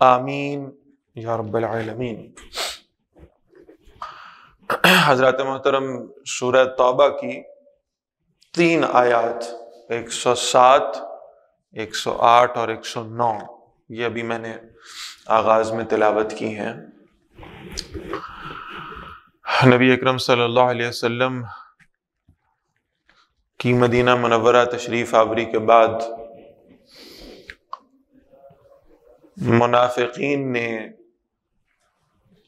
आमीन या रब्बल आलमीन हजरत मोहतरम सूरह तौबा की तीन आयत 107, 108 और 109 ये अभी मैंने आगाज़ में तिलावत की हैं। नबी अकरम सल्लल्लाहु अलैहि वसल्लम की मदीना मनवरा तशरीफ़ आवरी के बाद मुनाफिकीन ने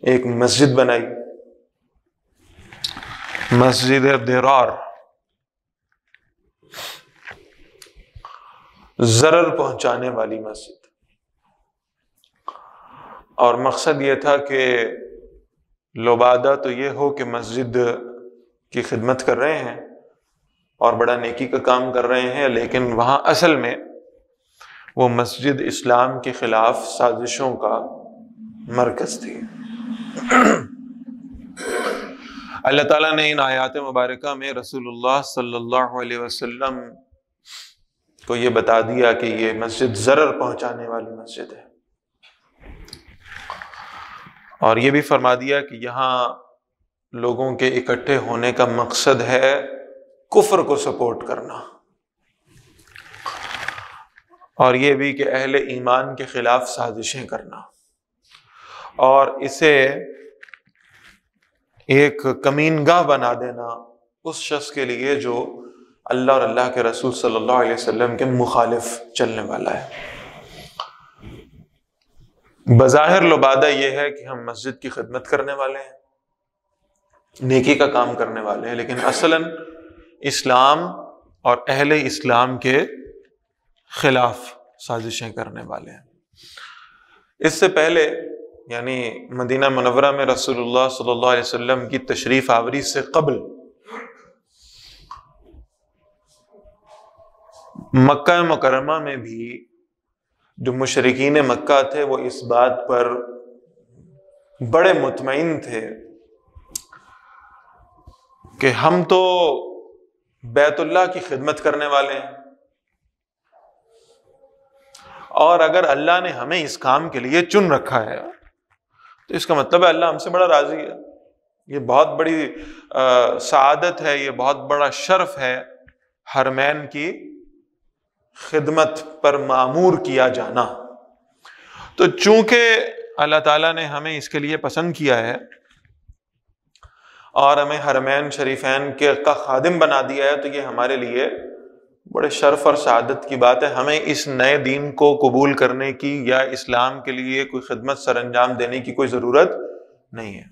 एक मस्जिद बनाई। मस्जिद दिरार जरर पहुँचाने वाली मस्जिद। और मकसद ये था कि लोबादा तो ये हो कि मस्जिद की खिदमत कर रहे हैं और बड़ा नेकी का काम कर रहे हैं, लेकिन वहाँ असल में वो मस्जिद इस्लाम के ख़िलाफ़ साजिशों का मरकज़ थी। अल्लाह ताला ने इन आयात मुबारक में रसूलुल्लाह सल्लल्लाहु अलैहि वसल्लम को ये बता दिया कि ये मस्जिद ज़रर पहुँचाने वाली मस्जिद है। और ये भी फरमा दिया कि यहाँ लोगों के इकट्ठे होने का मकसद है कुफर को सपोर्ट करना। और ये भी कि अहले ईमान के खिलाफ साजिशें करना। और इसे एक कमीनगाह बना देना उस शख्स के लिए जो अल्लाह और अल्लाह के रसूल सल्लल्लाहु अलैहि वसल्लम के मुखालिफ चलने वाला है। बज़ाहिर लबादा यह है कि हम मस्जिद की खिदमत करने वाले हैं, नेकी का काम करने वाले हैं, लेकिन असलन इस्लाम और अहले इस्लाम के खिलाफ साजिशें करने वाले हैं। इससे पहले, यानी मदीना मनवरा में रसूलुल्लाह सल्लल्लाहु अलैहि वसल्लम की तशरीफ़ आवरी से कबल, मक्का मुकरमा में भी जो मुशरकिन मक्का थे, वो इस बात पर बड़े मुतमिन थे कि हम तो बैतुल्लाह की खिदमत करने वाले हैं। और अगर अल्लाह ने हमें इस काम के लिए चुन रखा है तो इसका मतलब है अल्लाह हमसे बड़ा राज़ी है। ये बहुत बड़ी सआदत है, ये बहुत बड़ा शर्फ है हरमैन की खिदमत पर मामूर किया जाना। तो चूँकि अल्लाह ताला ने हमें इसके लिए पसंद किया है और हमें हरमैन शरीफैन के का खादिम बना दिया है तो ये हमारे लिए बड़े शर्फ और शहादत की बात है। हमें इस नए दीन को कबूल करने की या इस्लाम के लिए कोई खिदमत सर अंजाम देने की कोई ज़रूरत नहीं है।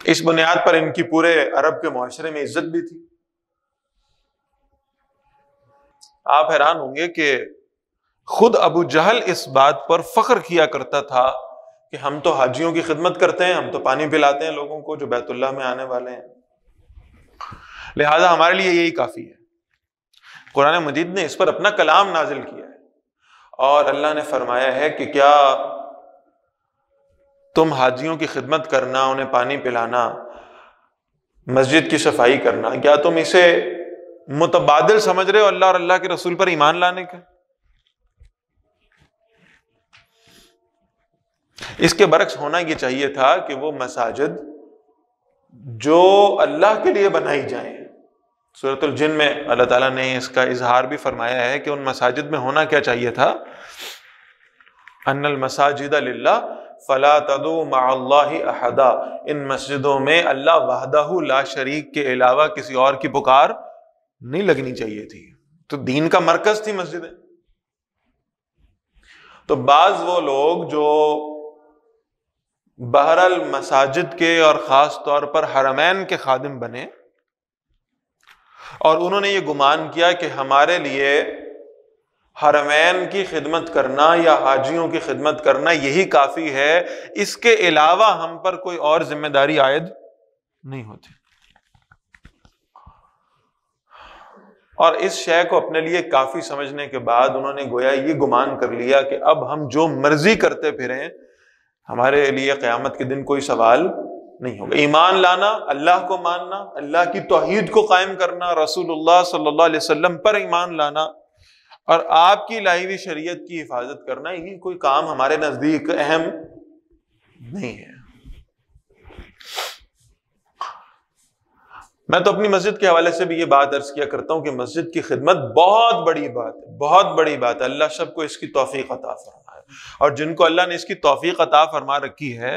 इस बुनियाद पर इनकी पूरे अरब के माशरे में इज़्ज़त भी थी। आप हैरान होंगे कि खुद अबू जहल इस बात पर फख्र किया करता था कि हम तो हाजियों की खिदमत करते हैं, हम तो पानी पिलाते हैं लोगों को जो बैतुल्ला में आने वाले हैं। लिहाजा हमारे लिए यही काफ़ी है। कुरान मजीद ने इस पर अपना कलाम नाजिल किया है और अल्लाह ने फरमाया है कि क्या तुम हाजियों की खिदमत करना, उन्हें पानी पिलाना, मस्जिद की सफ़ाई करना, क्या तुम इसे मुतबादल समझ रहे हो अल्लाह और अल्लाह के रसूल पर ईमान लाने का? इसके बरक्स होना यह चाहिए था कि वो मसाजिद जो अल्लाह के लिए बनाई जाए। सूरतुल जिन में अल्लाह ताला ने इसका इजहार भी फरमाया है कि उन मसाजिद में होना क्या चाहिए था? अनल मसाजिद फला तदो अहदा। इन मस्जिदों में अल्लाह ला शरीक के अलावा किसी और की पुकार नहीं लगनी चाहिए थी। तो दीन का मरकज थी मस्जिद। तो बाज वो लोग जो बहरल मसाजिद के और ख़ास तौर पर हरमैन के खादिम बने, और उन्होंने ये गुमान किया कि हमारे लिए हरमैन की खिदमत करना या हाजियों की खिदमत करना यही काफ़ी है। इसके अलावा हम पर कोई और ज़िम्मेदारी आयद नहीं होती। और इस शय को अपने लिए काफ़ी समझने के बाद उन्होंने गोया ये गुमान कर लिया कि अब हम जो मर्ज़ी करते फिरें, हमारे लिए क़्यामत के दिन कोई सवाल नहीं होगा। ईमान लाना, अल्लाह को मानना, अल्लाह की तोहहीद को कायम करना अलैहि वसल्लम पर ईमान लाना और आपकी लाई हुई शरीयत की हिफाजत करना, ये कोई काम हमारे नज़दीक अहम नहीं है। मैं तो अपनी मस्जिद के हवाले से भी ये बात अर्ज़ किया करता हूँ कि मस्जिद की खिदमत बहुत बड़ी बात है, बहुत बड़ी बात है। अल्लाह सबको इसकी तोफ़ी अता फरमाए। और जिनको अल्लाह ने इसकी तोफ़ी अता फरमा रखी है,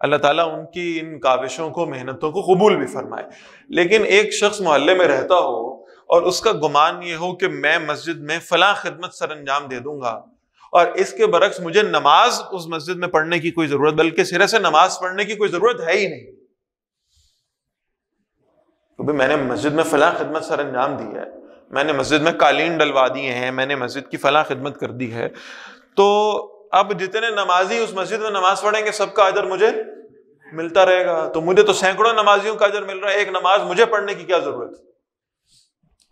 अल्लाह ताला उनकी इन काविशों को, मेहनतों को कबूल भी फरमाए। लेकिन एक शख्स मोहल्ले में रहता हो और उसका गुमान ये हो कि मैं मस्जिद में फला खिदमत सर अंजाम दे दूँगा और इसके बरक्स मुझे नमाज़ उस मस्जिद में पढ़ने की कोई ज़रूरत, बल्कि सिरे से नमाज़ पढ़ने की कोई ज़रूरत है ही नहीं। तो भाई मैंने मस्जिद में फ़लाँ खिदमत सर अंजाम दी है। मैंने मस्जिद में कालीन डलवा दिए हैं, मैंने मस्जिद की फ़लाँ खिदमत कर दी है। तो अब जितने नमाजी उस मस्जिद में नमाज़ पढ़ेंगे सबका अजर मुझे मिलता रहेगा। तो मुझे तो सैकड़ों नमाजियों का अजर मिल रहा है, एक नमाज़ मुझे पढ़ने की क्या ज़रूरत?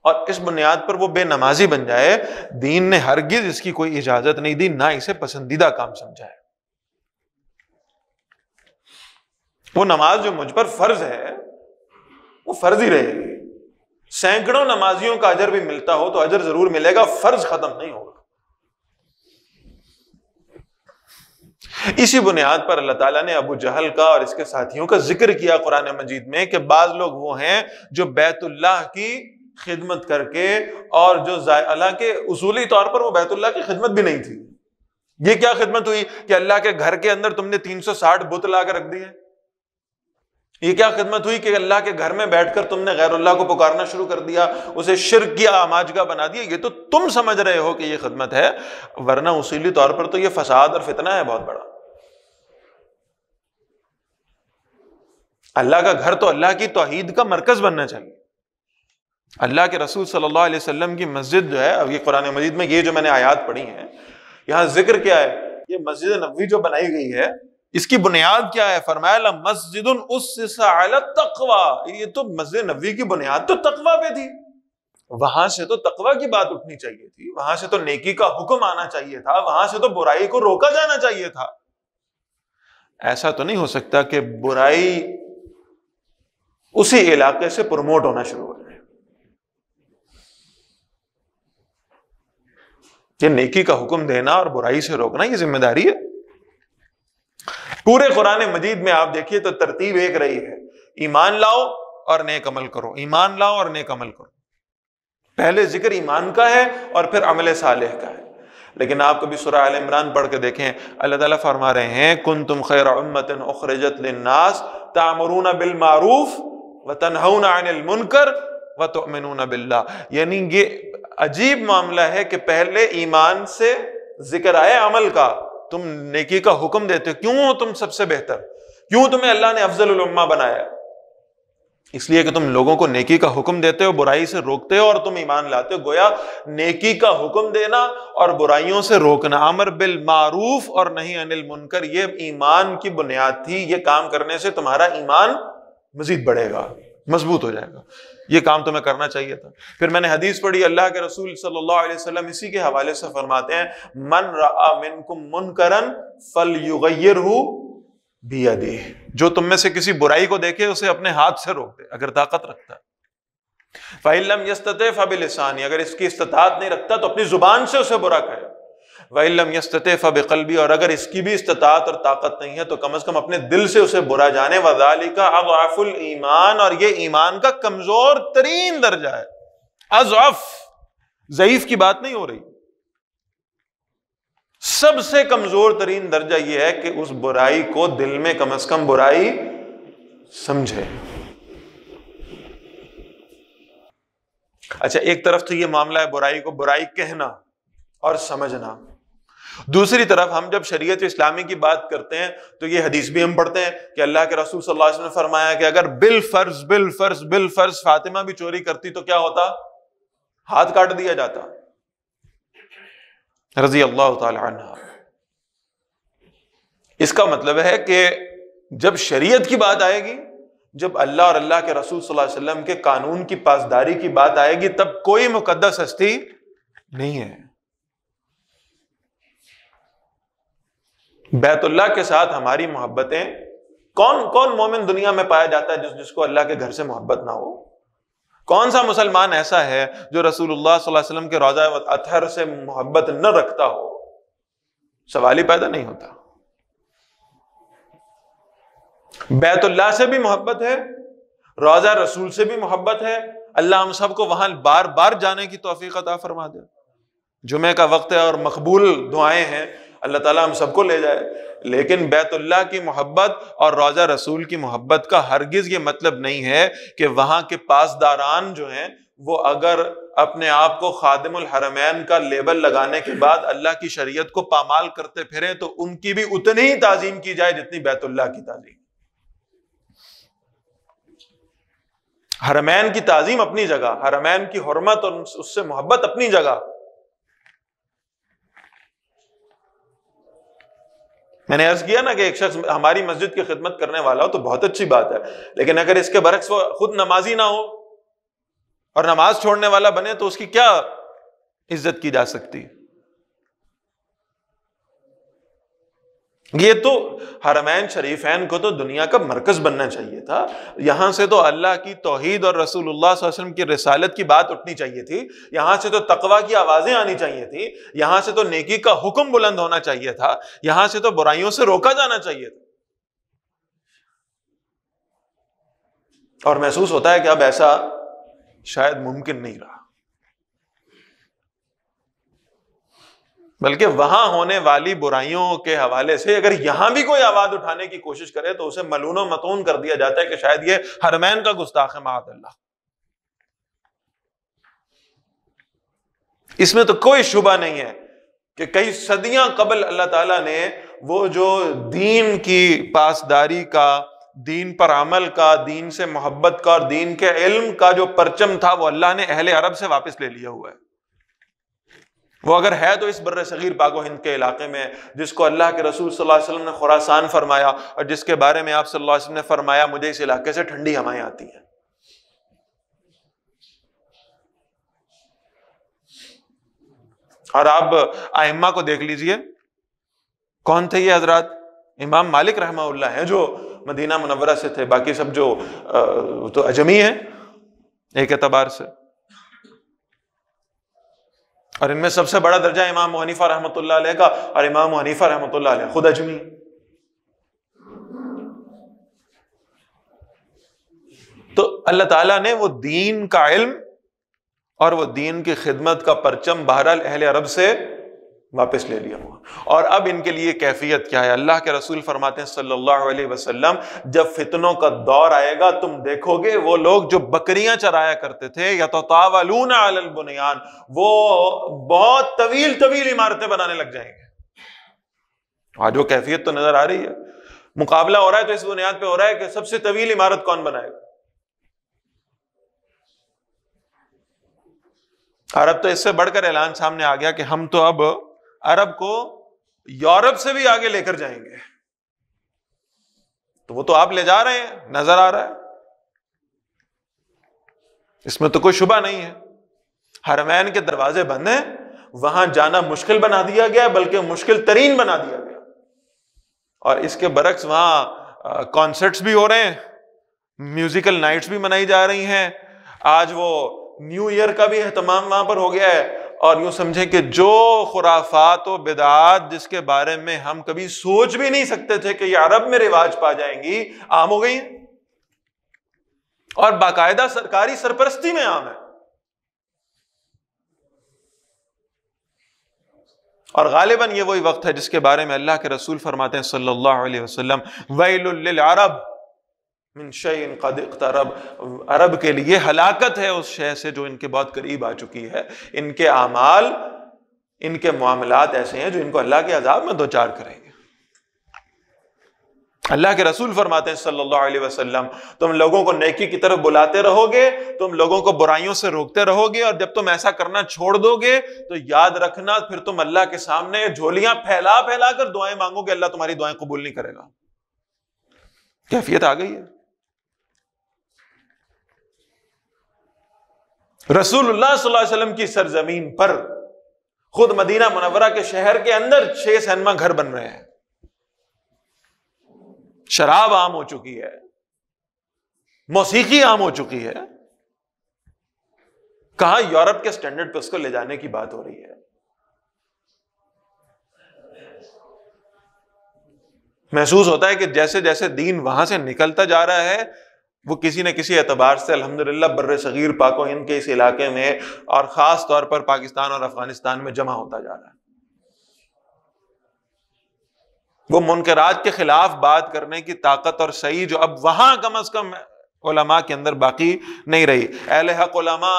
और इस बुनियाद पर वो बेनमाजी बन जाए, दीन ने हरगिज इसकी कोई इजाज़त नहीं दी, ना इसे पसंदीदा काम समझा है वो नमाज़ जो मुझ पर फ़र्ज़ है वो फ़र्ज़ ही रहेगी। सैकड़ों नमाजियों का अजर भी मिलता हो तो अजर ज़रूर मिलेगा, फ़र्ज़ खत्म नहीं होगा। इसी बुनियाद पर अल्लाह ताला ने अबू जहल का और इसके साथियों का ज़िक्र किया कुरान मजीद में कि बाज लोग वो हैं जो बैतुल्लाह की खिदमत करके और जो अल्लाह के उसूली तौर पर वो बैतुल्लाह की खिदमत भी नहीं थी। ये क्या खिदमत हुई कि अल्लाह के घर के अंदर तुमने 360 बुत ला कर रख दिए? ये क्या खिदमत हुई कि अल्लाह के घर में बैठकर तुमने गैर अल्लाह को पुकारना शुरू कर दिया, उसे शिर किया, आमाजगा बना दिया? ये तो तुम समझ रहे हो कि ये खिदमत है, वरना उसीली तौर पर तो ये फसाद और फितना है बहुत बड़ा। अल्लाह का घर तो अल्लाह की तोहीद का मरकज बनना चाहिए। अल्लाह के रसूल सल्लल्लाहु अलैहि वसल्लम की मस्जिद जो है, अब ये कुरान मजीद में ये जो मैंने आयात पढ़ी है, यहाँ ज़िक्र क्या है, ये मस्जिद नबी जो बनाई गई है इसकी बुनियाद क्या है? फरमाया मस्जिद तकवा. ये तो मस्जिद नबी की बुनियाद तो तकवा पे थी। वहाँ से तो तकवा की बात उठनी चाहिए थी। वहाँ से तो नेकी का हुक्म आना चाहिए था। वहाँ से तो बुराई को रोका जाना चाहिए था। ऐसा तो नहीं हो सकता कि बुराई उसी इलाके से प्रमोट होना शुरू हो जाए। ये नेकी का हुक्म देना और बुराई से रोकना, ये ज़िम्मेदारी है। पूरे कुरान मजीद में आप देखिए तो तरतीब एक रही है। ईमान लाओ और नेक अमल करो। ईमान लाओ और नेक अमल करो। पहले ज़िक्र ईमान का है और फिर अमल सालेह का है। लेकिन आप कभी सुरा अल इमरान पढ़ के देखें, अल्लाह ताला फरमा रहे हैं कुन तुम खैर उम्मतन उखरजत लिन्नास, तामरून बिल मारूफ व तनहून अनिल मुनकर व तुमिनून बिल्ला यानी ये अजीब मामला है कि पहले ईमान से ज़िक्र आए अमल का। तुम नेकी का हुक्म देते हो, क्यों तुम सबसे बेहतर? क्यों तुम्हें अल्लाह ने अफजल उम्मा बनाया? इसलिए कि तुम लोगों को नेकी का हुक्म देते हो, बुराई से रोकते हो और तुम ईमान लाते हो। गोया नेकी का हुक्म देना और बुराइयों से रोकना। अमर बिल मारूफ और नहीं अनिल मुनकर। ये ईमान की बुनियाद थी। ये काम करने से तुम्हारा ईमान मजीद बढ़ेगा। मज़बूत हो जाएगा। ये काम तुम्हें करना चाहिए था। फिर मैंने हदीस पढ़ी, अल्लाह के रसूल सल्लल्लाहु अलैहि वसल्लम इसी के हवाले से फरमाते हैं, मन मिनकुम मुनकरन फल युगैर बियदे जो तुम में से किसी बुराई को देखे, उसे अपने हाथ से रोक दे, अगर ताकत रखता है। फ़ैलम यस्तते फबिलसानी अगर इसकी इस्तात नहीं रखता तो अपनी ज़ुबान से उसे बुरा कहे। वम यस्तते फ़बकल्बी और अगर इसकी भी इस्तात और ताकत नहीं है तो कम अज कम अपने दिल से उसे बुरा जाने। वदाली का अफ़ुल ईमान, और ये ईमान का कमज़ोर तरीन दर्जा है। अज़फ ज़यीफ की बात नहीं हो रही। सबसे कमज़ोर तरीन दर्जा यह है कि उस बुराई को दिल में कम अज कम बुराई समझे। अच्छा एक तरफ़ तो यह मामला है बुराई को बुराई कहना और समझना। दूसरी तरफ़ हम जब शरीयत इस्लामी की बात करते हैं तो ये हदीस भी हम पढ़ते हैं कि अल्लाह के रसूल सल्लल्लाहु अलैहि वसल्लम ने फरमाया कि अगर बिल फ़र्ज़ बिल फ़र्ज़ बिल फ़र्ज़ फातिमा भी चोरी करती तो क्या होता? हाथ काट दिया जाता। रज़ी अल्लाह इसका मतलब है कि जब शरीयत की बात आएगी, जब अल्लाह और अल्लाह के रसूल सल्लल्लाहु अलैहि वसल्लम के कानून की पासदारी की बात आएगी, तब कोई मुकद्दस हस्ती नहीं है। बैतुल्लाह के साथ हमारी मोहब्बतें, कौन कौन मोमिन दुनिया में पाया जाता है जिस, जिसको अल्लाह के घर से मोहब्बत ना हो? कौन सा मुसलमान ऐसा है जो रसूलुल्लाह सल्लल्लाहु अलैहि वसल्लम के रोजा अतहर से मोहब्बत न रखता हो? सवाल ही पैदा नहीं होता। बैतुल्लाह से भी मोहब्बत है, रोजा रसूल से भी मोहब्बत है, अल्लाह हम सबको वहाँ बार बार जाने की तोफीक अता फरमा दे। जुमे का वक्त है और मकबूल दुआएँ हैं अल्लाह ताला हम सबको ले जाए। लेकिन बैतुल्ला की मोहब्बत और रोज़ा रसूल की मोहब्बत का हरगिज़ ये मतलब नहीं है कि वहाँ के पासदारान जो हैं, वो अगर अपने आप को खादिमुल हरमैन का लेबल लगाने के बाद अल्लाह की शरीयत को पामाल करते फिरें तो उनकी भी उतनी ही ताजीम की जाए जितनी बैतुल्ला की ताजीम। हरमैन की ताजीम अपनी जगह, हरमैन की हरमत और उससे मोहब्बत अपनी जगह। मैंने अर्ज़ किया ना कि एक शख्स हमारी मस्जिद की खिदमत करने वाला हो तो बहुत अच्छी बात है। लेकिन अगर इसके बरक्स वो खुद नमाजी ना हो और नमाज़ छोड़ने वाला बने तो उसकी क्या इज़्ज़त की जा सकती? है ये तो हरमैन शरीफैन को तो दुनिया का मरकज बनना चाहिए था। यहाँ से तो अल्लाह की तोहीद और रसूलुल्लाह वसल्लम की रसालत की बात उठनी चाहिए थी। यहाँ से तो तकवा की आवाज़ें आनी चाहिए थी। यहाँ से तो नेकी का हुक्म बुलंद होना चाहिए था। यहाँ से तो बुराइयों से रोका जाना चाहिए था। और महसूस होता है कि अब ऐसा शायद मुमकिन नहीं रहा। बल्कि वहाँ होने वाली बुराइयों के हवाले से अगर यहाँ भी कोई आवाज़ उठाने की कोशिश करे तो उसे मलून मतून कर दिया जाता है कि शायद ये हरमैन का गुस्ताख है मादल्ला इसमें तो कोई शुबा नहीं है कि कई सदियाँ कबल अल्लाह ताला ने वो जो दीन की पासदारी का, दीन पर अमल का, दीन से मोहब्बत का और दीन के इल्म का जो परचम था, वो अल्लाह ने अहले अरब से वापस ले लिया हुआ है। वो अगर है तो इस बर सगीर पाको हिंद के इलाके में जिसको अल्लाह के रसूल सल्लल्लाहु अलैहि वसल्लम ने खुरासान फरमाया और जिसके बारे में आप सल्लल्लाहु अलैहि वसल्लम ने फरमाया, मुझे इस इलाके से ठंडी हवाएँ आती हैं। और आप आइम्मा को देख लीजिए, कौन थे ये हज़रत? इमाम मालिक रहमा है जो मदीना मुनवरा से थे, बाकी सब जो तो अजमी है, एक एतबार से। और इनमें सबसे बड़ा दर्जा इमाम हनीफा रहमत का और इमाम हनीफा रहमत खुद अजमी। तो अल्लाह ताला ने वो दीन का इल्म और वो दीन की खिदमत का परचम बहरहाल अहल अरब से वापस ले लिया हुआ। और अब इनके लिए कैफियत क्या है? अल्लाह के रसूल फरमाते हैं सल्लल्लाहु अलैहि वसल्लम, जब फितनों का दौर आएगा, तुम देखोगे वो लोग जो बकरियाँ चराया करते थे या तो तावलून बुनियान, वो बहुत तवील तवील इमारतें बनाने लग जाएँगे। आज वो कैफियत तो नज़र आ रही है। मुकाबला हो रहा है तो इस बुनियाद पर हो रहा है कि सबसे तवील इमारत कौन बनाएगा? अरब तो इससे बढ़कर ऐलान सामने आ गया कि हम तो अब अरब को यूरोप से भी आगे लेकर जाएँगे। तो वो तो आप ले जा रहे हैं, नज़र आ रहा है। इसमें तो कोई शुबा नहीं है। हरमैन के दरवाजे बंद हैं, वहाँ जाना मुश्किल बना दिया गया, बल्कि मुश्किल तरीन बना दिया गया। और इसके बरक्स वहाँ कॉन्सर्ट्स भी हो रहे हैं म्यूजिकल नाइट्स भी मनाई जा रही हैं। आज वो न्यू ईयर का भी अहतमाम वहाँ पर हो गया है। और यूँ समझे कि जो खुराफात व बिदात जिसके बारे में हम कभी सोच भी नहीं सकते थे कि ये अरब में रिवाज पा जाएँगी, आम हो गई और बाकायदा सरकारी सरपरस्ती में आम है। और गालिबा ये वही वक्त है जिसके बारे में अल्लाह के रसूल फरमाते हैं सल्लल्लाहु अलैहि वसल्लम वैल अरब। अरब अरब के लिए हलाकत है उस शय से जो इनके बहुत करीब आ चुकी है। इनके अमाल इनके मामलात ऐसे हैं जो इनको अल्लाह के अजाब में दो चार करेंगे। अल्लाह के रसूल फरमाते हैं सल्लल्लाहु अलैहि वसल्लम, तुम लोगों को नेकी की तरफ़ बुलाते रहोगे, तुम लोगों को बुराइयों से रोकते रहोगे और जब तुम ऐसा करना छोड़ दोगे तो याद रखना, फिर तुम अल्लाह के सामने झोलियाँ फैला फैला कर दुआएँ मांगोगे, अल्लाह तुम्हारी दुआएँ कबूल नहीं करेगा। कैफियत आ गई है। रसूलुल्लाह सल्लल्लाहु की सरजमीन पर खुद मदीना मुनवरा के शहर के अंदर छह सैनमा घर बन रहे हैं। शराब आम हो चुकी है, मौसीकी आम हो चुकी है। कहा यूरोप के स्टैंडर्ड पे उसको ले जाने की बात हो रही है? महसूस होता है कि जैसे जैसे दीन वहाँ से निकलता जा रहा है वो किसी न किसी एतबार से, अल्हम्दुलिल्लाह बर सग़ीर पाको हिंद के इस इलाके में और ख़ास तौर पर पाकिस्तान और अफ़गानिस्तान में जमा होता जा रहा है। वो मुनकरात के खिलाफ बात करने की ताकत और सही जो अब वहाँ कम अज कम ओलमा के अंदर बाकी नहीं रही। अहल हक ओलमा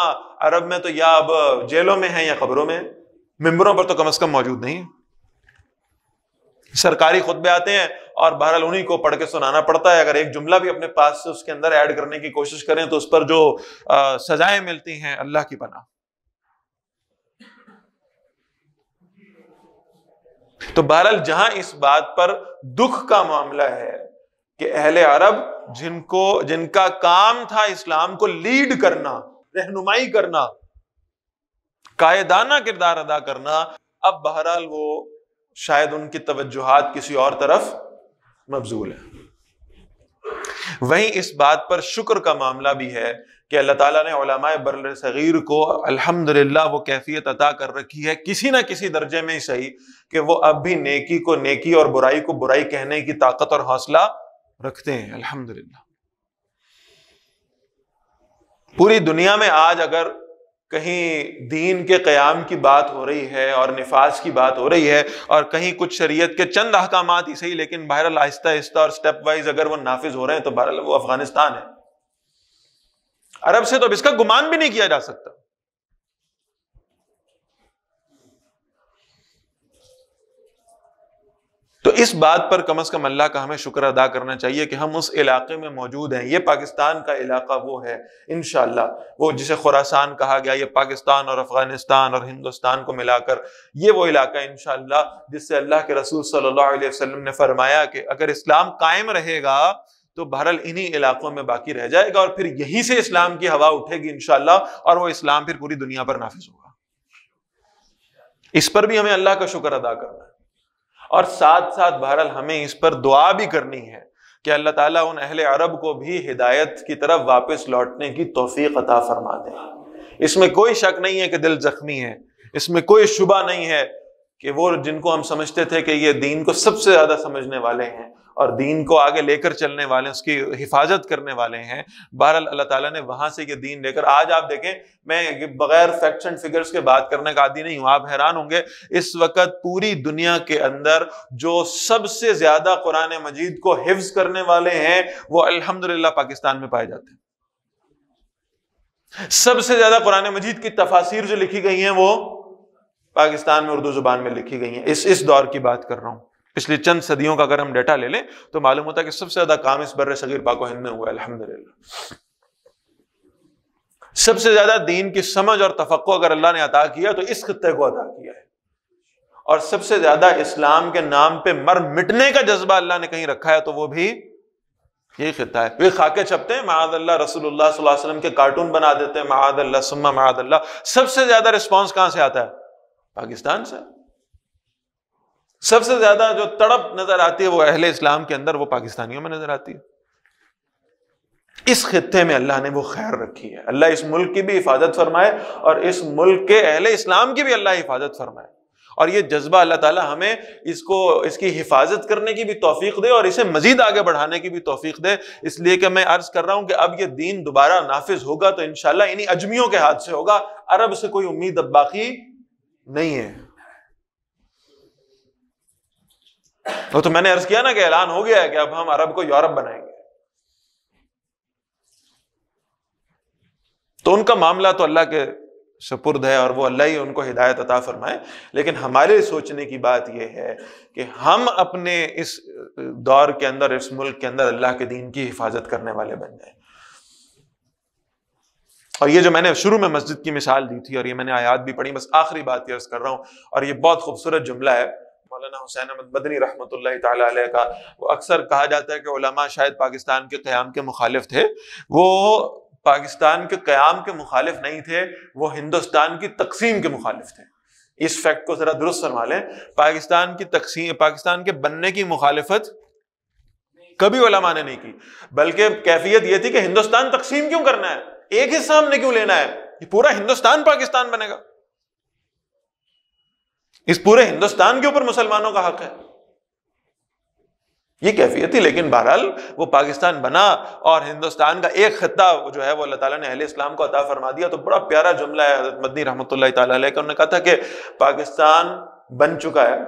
अरब में तो या अब जेलों में है या खबरों में मेम्बरों पर तो कम अज कम मौजूद नहीं। सरकारी खुतबे आते हैं और बहरहाल उन्हीं को पढ़ के सुनाना पड़ता है। अगर एक जुमला भी अपने पास से उसके अंदर ऐड करने की कोशिश करें तो उस पर जो सजाएँ मिलती हैं, अल्लाह की पना तो बहरहाल जहाँ इस बात पर दुख का मामला है कि अहले अरब जिनको, जिनका काम था इस्लाम को लीड करना, रहनुमाई करना, कायदाना किरदार अदा करना, अब बहरहाल वो शायद उनकी तवज्जुहात किसी और तरफ़ मबजूल है। वहीं इस बात पर शुक्र का मामला भी है कि अल्लाह ताला ने बर सग़ीर को अल्हम्दुलिल्लाह वो कैफियत अता कर रखी है, किसी ना किसी दर्जे में ही सही कि वो अब भी नेकी को नेकी और बुराई को बुराई कहने की ताकत और हौसला रखते हैं, अल्हम्दुलिल्लाह। पूरी दुनिया में आज अगर कहीं दीन के क़याम की बात हो रही है और निफाज की बात हो रही है और कहीं कुछ शरीयत के चंद अहकाम ही सही, लेकिन बहरल आहिस्ता आहिस्ता और स्टेप वाइज अगर वो नाफिज हो रहे हैं तो बहरल वो अफ़गानिस्तान है। अरब से तो अब इसका गुमान भी नहीं किया जा सकता। तो इस बात पर कम अज कम अल्लाह का हमें शुक्र अदा करना चाहिए कि हम उस इलाके में मौजूद हैं। ये पाकिस्तान का इलाका वो है इन वो जिसे खुरासान कहा गया, ये पाकिस्तान और अफ़गानिस्तान और हिंदुस्तान को मिलाकर, ये वो इलाका है इन जिससे अल्लाह के रसूल वसल्लम ने फरमाया कि अगर इस्लाम कायम रहेगा तो बहरल इन्हीं इलाकों में बाकी रह जाएगा और फिर यहीं से इस्लाम की हवा उठेगी इनशाला और वो इस्लाम फिर पूरी दुनिया पर नाफिज होगा। इस पर भी हमें अल्लाह का शुक्र अदा करना है। और साथ साथ बहरहाल हमें इस पर दुआ भी करनी है कि अल्लाह ताला उन अहले अरब को भी हिदायत की तरफ़ वापस लौटने की तोफीक अता फरमा दे। इसमें कोई शक नहीं है कि दिल जख्मी है। इसमें कोई शुबा नहीं है कि वो जिनको हम समझते थे कि ये दीन को सबसे ज़्यादा समझने वाले हैं। और दीन को आगे लेकर चलने वाले, उसकी हिफाजत करने वाले हैं। बहरहाल अल्लाह ताला ने वहाँ से ये दीन लेकर, आज आप देखें, मैं बगैर फैक्ट्स एंड फिगर्स के बात करने का आदि नहीं हूँ, आप हैरान होंगे, इस वक्त पूरी दुनिया के अंदर जो सबसे ज़्यादा कुरान मजीद को हिफ्ज करने वाले हैं, वो अल्हम्दुलिल्लाह पाकिस्तान में पाए जाते हैं। सबसे ज़्यादा कुरान मजीद की तफासिर जो लिखी गई हैं, वो पाकिस्तान में उर्दू ज़ुबान में लिखी गई हैं। इस इस दौर की बात कर रहा हूँ। पिछली चंद सदियों का अगर हम डेटा ले लें तो मालूम होता है कि सबसे ज़्यादा काम इस बर सगीर पाको हिंद में हुआ अल्हम्दुलिल्लाह। सबसे ज़्यादा दीन की समझ और तफक्को अगर अल्लाह ने अता किया तो इस खत्ते को अदा किया है। और सबसे ज़्यादा इस्लाम के नाम पे मर मिटने का जज्बा अल्लाह ने कहीं रखा है तो वो भी यही खत्ता है। वे खाके छपते हैं महादल्ला रसूलुल्लाह सल्लल्लाहु अलैहि वसल्लम के कार्टून बना देते हैं महादल्ला सुम्मा महादल्ला सबसे ज़्यादा रिस्पॉन्स कहाँ से आता है? पाकिस्तान से। सबसे ज़्यादा जो तड़प नज़र आती है वो अहले इस्लाम के अंदर, वो पाकिस्तानियों में नज़र आती है। इस खत्ते में अल्लाह ने वो खैर रखी है। अल्लाह इस मुल्क की भी हिफाजत फरमाए और इस मुल्क के अहले इस्लाम की भी अल्लाह हिफाजत फरमाए। और ये जज्बा अल्लाह ताला हमें इसको, इसकी हिफाजत करने की भी तोफीक दे और इसे मजीद आगे बढ़ाने की भी तोफीक दे। इसलिए कि मैं अर्ज़ कर रहा हूँ कि अब ये दीन दोबारा नाफिज होगा तो इनशाला इन्हीं अजमियों के हाथ से होगा। अरब से कोई उम्मीद अब बाकी नहीं है। वो तो मैंने अर्ज़ किया ना कि ऐलान हो गया है कि अब हम अरब को यूरोप बनाएँगे। तो उनका मामला तो अल्लाह के सपुर्द है और वो अल्लाह ही उनको हिदायत अता फरमाए। लेकिन हमारे सोचने की बात यह है कि हम अपने इस दौर के अंदर, इस मुल्क के अंदर अल्लाह के दीन की हिफाजत करने वाले बन जाए और ये जो मैंने शुरू में मस्जिद की मिसाल दी थी और ये मैंने आयात भी पढ़ी, बस आखिरी बात अर्ज़ कर रहा हूँ, और ये बहुत खूबसूरत जुमला है। मौलाना हुसैन अहमद बदनी रहमत का, वो अक्सर कहा जाता है कि उलमा शायद पाकिस्तान के क़्याम के मुखालिफ थे। वो पाकिस्तान के क़्याम के मुखालिफ नहीं थे, वो हिंदुस्तान की तकसीम के मुखालिफ थे। इस फैक्ट को ज़रा दुरुस्त फरमा लें, पाकिस्तान की तकसीम पाकिस्तान के बनने की मुखालिफत कभी उलमा ने नहीं की, बल्कि कैफियत यह थी कि हिंदुस्तान तकसीम क्यों करना है? एक हिस्सा हमने क्यों लेना है? पूरा हिंदुस्तान पाकिस्तान बनेगा। इस पूरे हिंदुस्तान के ऊपर मुसलमानों का हक है। ये कैफियत थी, लेकिन बहरहाल वो पाकिस्तान बना और हिंदुस्तान का एक खत्ता जो है वो अल्लाह ताला ने अहले इस्लाम को अता फरमा दिया। तो बड़ा प्यारा जुमला है हज़रत मदनी रहमत का। उन्होंने कहा था कि पाकिस्तान बन चुका है।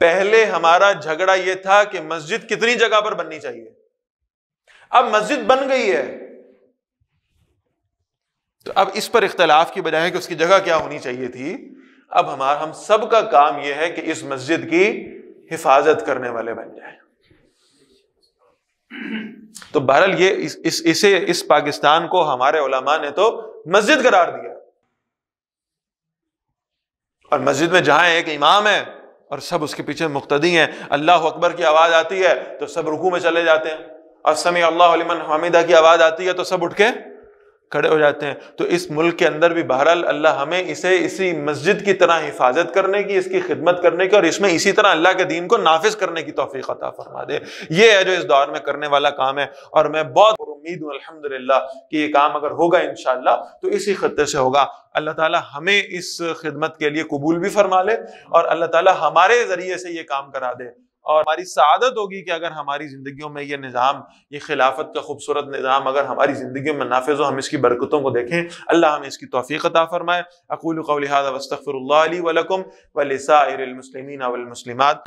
पहले हमारा झगड़ा ये था कि मस्जिद कितनी जगह पर बननी चाहिए। अब मस्जिद बन गई है। तो अब इस पर इख्तलाफ की बजाय कि उसकी जगह क्या होनी चाहिए थी? अब हमारा हम सब का काम यह है कि इस मस्जिद की हिफाजत करने वाले बन जाए। तो बहरल ये इस, इस इसे इस पाकिस्तान को हमारे उलमा ने तो मस्जिद करार दिया। और मस्जिद में जहाँ एक इमाम है और सब उसके पीछे मुख्तदी हैं अल्लाह अकबर की आवाज़ आती है तो सब रुकू में चले जाते हैं। और समी अल्लाह हमिदा की आवाज़ आती है तो सब उठ के खड़े हो जाते हैं। तो इस मुल्क के अंदर भी बहरहाल अल्लाह हमें इसे इसी मस्जिद की तरह हिफाजत करने की, इसकी खिदमत करने की और इसमें इसी तरह अल्लाह के दीन को नाफिज करने की तोफ़ी अता फरमा दे। ये है जो इस दौर में करने वाला काम है और मैं बहुत उम्मीद हूँ अलहमदिल्ला कि ये काम अगर होगा इन तो इसी खत्े से होगा। अल्लाह ताला हमें इस खिदमत के लिए कबूल भी फरमा ले और अल्लाह ताला हमारे ज़रिए से ये काम करा दे। और हमारी सदत होगी कि अगर हमारी जिंदगियों में ये निज़ाम, ये खिलाफत का खूबसूरत निज़ाम अगर हमारी ज़िंदगी में नाफिज हो, हम इसकी बरकतों को देखें, अल्लाह हमें इसकी तोफ़ी फ़रमाए। अकूल कौल वस्तफ़िर वलिसमसलिमिन वलमसलिमात